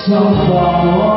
Sa bawat